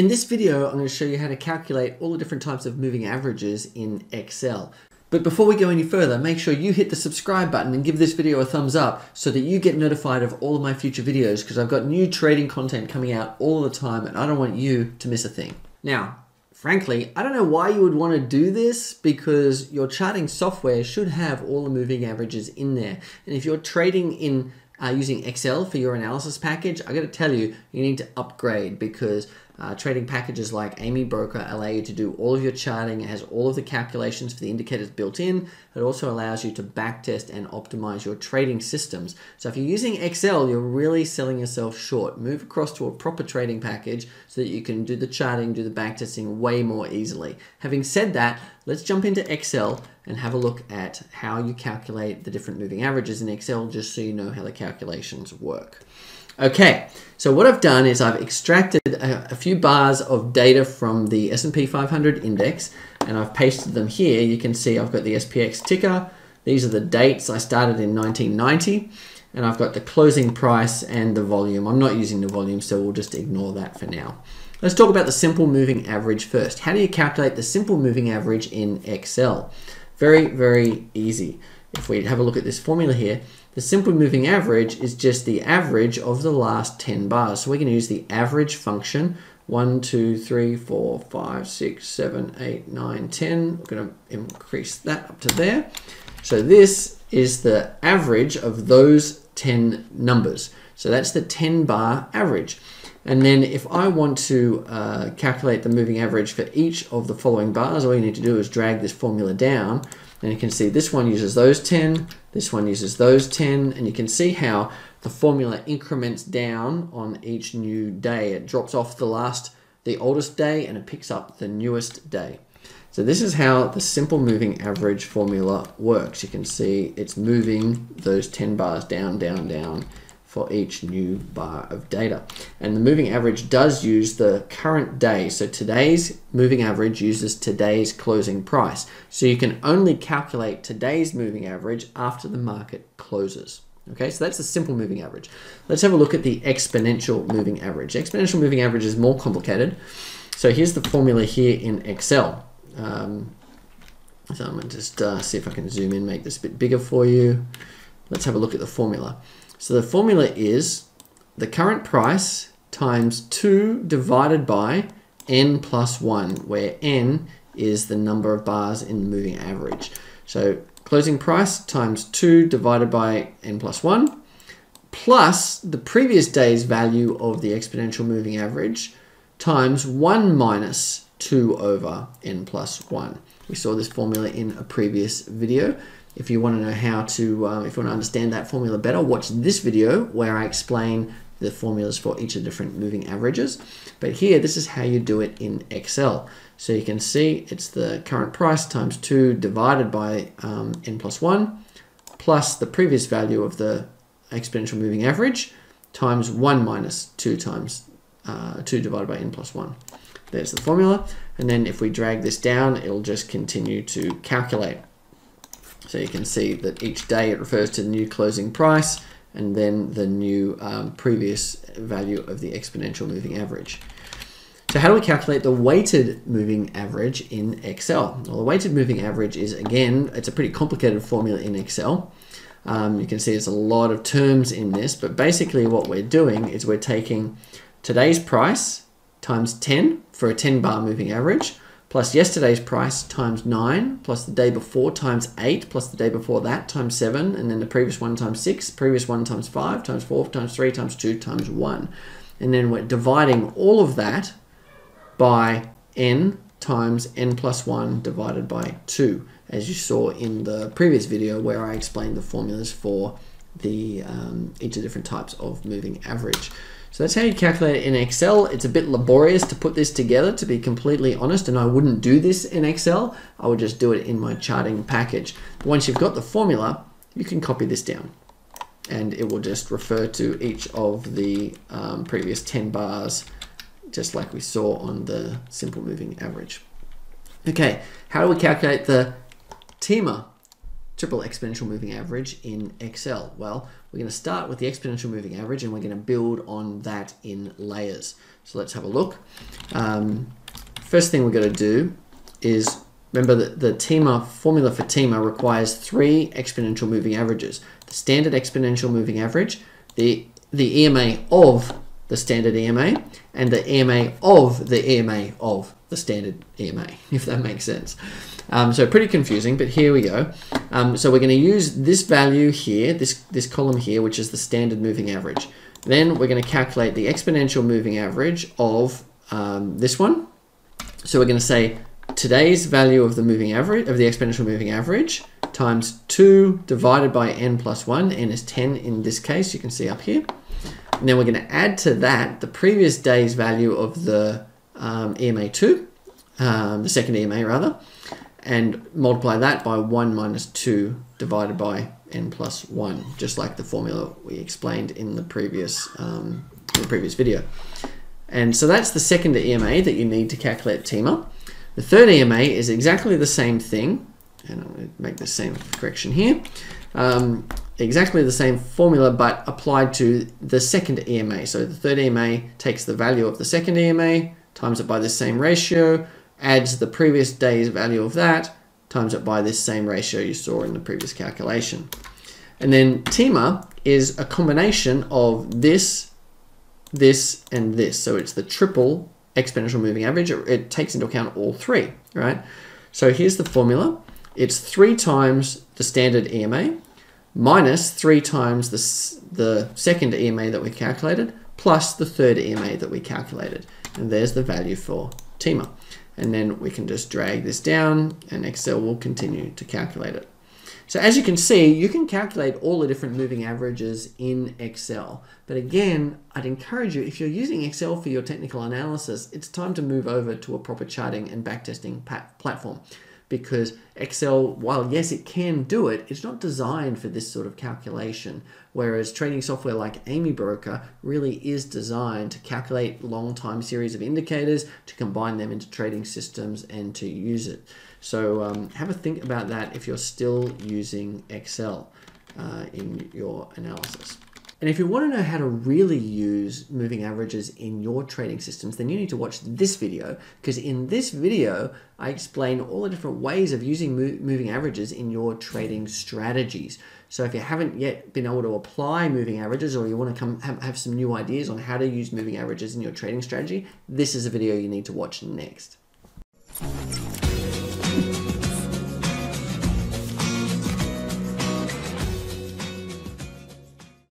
In this video, I'm going to show you how to calculate all the different types of moving averages in Excel. But before we go any further, make sure you hit the subscribe button and give this video a thumbs up so that you get notified of all of my future videos because I've got new trading content coming out all the time and I don't want you to miss a thing. Now, frankly, I don't know why you would want to do this because your charting software should have all the moving averages in there. And if you're trading in uh, using Excel for your analysis package, I got to tell you, you need to upgrade because uh, trading packages like AmiBroker allow you to do all of your charting. It has all of the calculations for the indicators built in. It also allows you to backtest and optimize your trading systems. So if you're using Excel, you're really selling yourself short. Move across to a proper trading package so that you can do the charting, do the backtesting way more easily. Having said that, let's jump into Excel and have a look at how you calculate the different moving averages in Excel just so you know how the calculations work. Okay, so what I've done is I've extracted a, a, few bars of data from the S&P 500 index and I've pasted them here. You can see I've got the SPX ticker. These are the dates. I started in 1990 and I've got the closing price and the volume. I'm not using the volume, so we'll just ignore that for now. Let's talk about the simple moving average first. How do you calculate the simple moving average in Excel? Very, very easy. If we have a look at this formula here, the simple moving average is just the average of the last 10 bars. So we're going to use the average function. 1, 2, 3, 4, 5, 6, 7, 8, 9, 10. We're going to increase that up to there. So this is the average of those 10 numbers. So that's the 10 bar average. And then if I want to uh, calculate the moving average for each of the following bars, all you need to do is drag this formula down and you can see this one uses those 10, this one uses those 10, and you can see how the formula increments down on each new day. It drops off the last, the oldest day, and it picks up the newest day. So this is how the simple moving average formula works. You can see it's moving those 10 bars down, down, down, for each new bar of data. And the moving average does use the current day. So today's moving average uses today's closing price. So you can only calculate today's moving average after the market closes. Okay, so that's the simple moving average. Let's have a look at the exponential moving average. Exponential moving average is more complicated. So here's the formula here in Excel. Um, so I'm to just uh, see if I can zoom in, make this a bit bigger for you. Let's have a look at the formula. So the formula is the current price times 2 divided by n plus 1, where n is the number of bars in the moving average. So closing price times 2 divided by n plus 1 plus the previous day's value of the exponential moving average times 1 minus 2 over n plus 1. We saw this formula in a previous video. If you want to know how to, um, if you want to understand that formula better, watch this video where I explain the formulas for each of the different moving averages. But here, this is how you do it in Excel. So you can see it's the current price times 2 divided by um, n plus 1 plus the previous value of the exponential moving average times 1 minus 2 times uh, 2 divided by n plus 1. There's the formula. And then if we drag this down, it'll just continue to calculate. So you can see that each day it refers to the new closing price and then the new um, previous value of the exponential moving average. So how do we calculate the weighted moving average in Excel? Well, the weighted moving average is, again, it's a pretty complicated formula in Excel. Um, you can see there's a lot of terms in this, but basically what we're doing is we're taking today's price times 10 for a 10 bar moving average, plus yesterday's price times 9, plus the day before times 8, plus the day before that times 7, and then the previous one times 6, previous one times 5, times 4, times 3, times 2, times 1. And then we're dividing all of that by n times n plus 1 divided by 2, as you saw in the previous video where I explained the formulas for the um, each of different types of moving average. So that's how you calculate it in Excel. It's a bit laborious to put this together, to be completely honest, and I wouldn't do this in Excel. I would just do it in my charting package. Once you've got the formula, you can copy this down and it will just refer to each of the um, previous 10 bars, just like we saw on the simple moving average. Okay, how do we calculate the TEMA triple exponential moving average in Excel? Well, we're going to start with the exponential moving average and we're going to build on that in layers. So let's have a look. Um, first thing we're going to do is remember that the TEMA formula for TEMA requires three exponential moving averages. The standard exponential moving average, the, the EMA of the standard EMA, and the EMA of the EMA of the standard EMA, if that makes sense. Um, so pretty confusing, but here we go. Um, so we're going to use this value here, this, this column here, which is the standard moving average. Then we're going to calculate the exponential moving average of um, this one. So we're going to say today's value of the moving average, of the exponential moving average, times 2 divided by n plus 1, n is 10 in this case, you can see up here. Then we're going to add to that the previous day's value of the um, EMA2, um, the second EMA rather, and multiply that by 1 minus 2 divided by n plus 1, just like the formula we explained in the previous, um, in the previous video. And so that's the second EMA that you need to calculate TEMA. The third EMA is exactly the same thing, and to make the same correction here. Um, exactly the same formula, but applied to the second EMA. So the third EMA takes the value of the second EMA, times it by the same ratio, adds the previous day's value of that, times it by this same ratio you saw in the previous calculation. And then TEMA is a combination of this, this, and this. So it's the triple exponential moving average. It, it takes into account all three, right? So here's the formula. It's three times the standard EMA minus three times the, the second EMA that we calculated plus the third EMA that we calculated. And there's the value for TEMA. And then we can just drag this down and Excel will continue to calculate it. So as you can see, you can calculate all the different moving averages in Excel. But again, I'd encourage you, if you're using Excel for your technical analysis, it's time to move over to a proper charting and backtesting platform because Excel, while yes, it can do it, it's not designed for this sort of calculation. Whereas trading software like AmiBroker really is designed to calculate long time series of indicators, to combine them into trading systems and to use it. So um, have a think about that if you're still using Excel uh, in your analysis. And if you want to know how to really use moving averages in your trading systems, then you need to watch this video because in this video, I explain all the different ways of using moving averages in your trading strategies. So if you haven't yet been able to apply moving averages or you want to come have, have some new ideas on how to use moving averages in your trading strategy, this is a video you need to watch next.